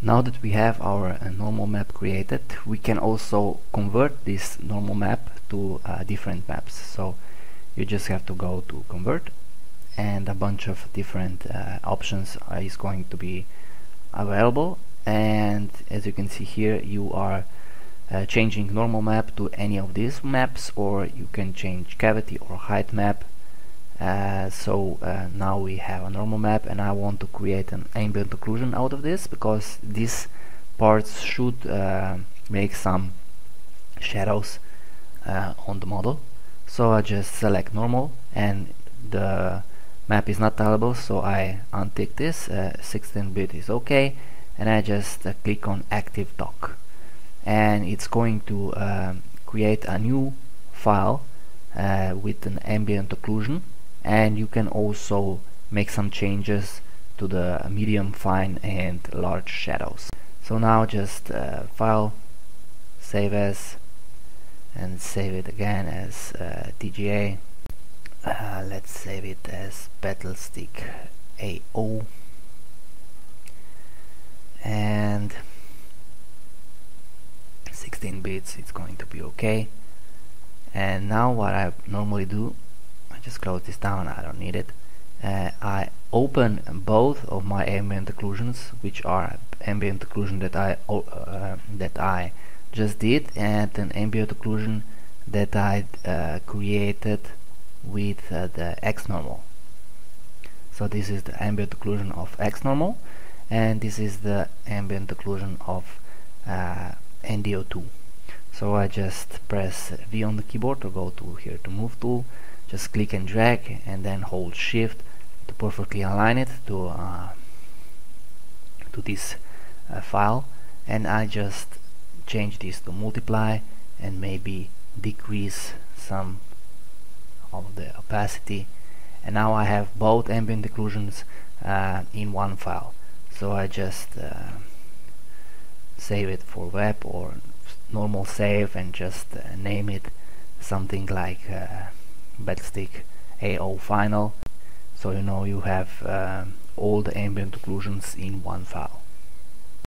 now that we have our uh, normal map created we can also convert this normal map to uh, different maps. So you just have to go to convert and a bunch of different uh, options is going to be available. And as you can see here you are uh, changing normal map to any of these maps or you can change cavity or height map uh, so uh, now we have a normal map and I want to create an ambient occlusion out of this because these parts should uh, make some shadows uh, on the model. So I just select normal and the map is not tileable so I untick this 16-bit uh, is okay and I just click on active dock and it's going to create a new file with an ambient occlusion and you can also make some changes to the medium fine and large shadows. So now just uh, file save as and save it again as uh, TGA uh, let's save it as Battlestick AO and 16 bits it's going to be okay. And now what I normally do just close this down I don't need it. Uh, I open both of my ambient occlusions which are ambient occlusion that I uh, that I just did and an ambient occlusion that I uh, created with uh, the xNormal so this is the ambient occlusion of xNormal and this is the ambient occlusion of uh, NDO2 so I just press V on the keyboard to go to here to move tool just click and drag and then hold shift to perfectly align it to uh, to this uh, file. And I just change this to multiply and maybe decrease some of the opacity. And now I have both ambient occlusions uh, in one file. So I just uh, save it for web or normal save and just uh, name it something like Battlestick AO final. So you know you have uh, all the ambient occlusions in one file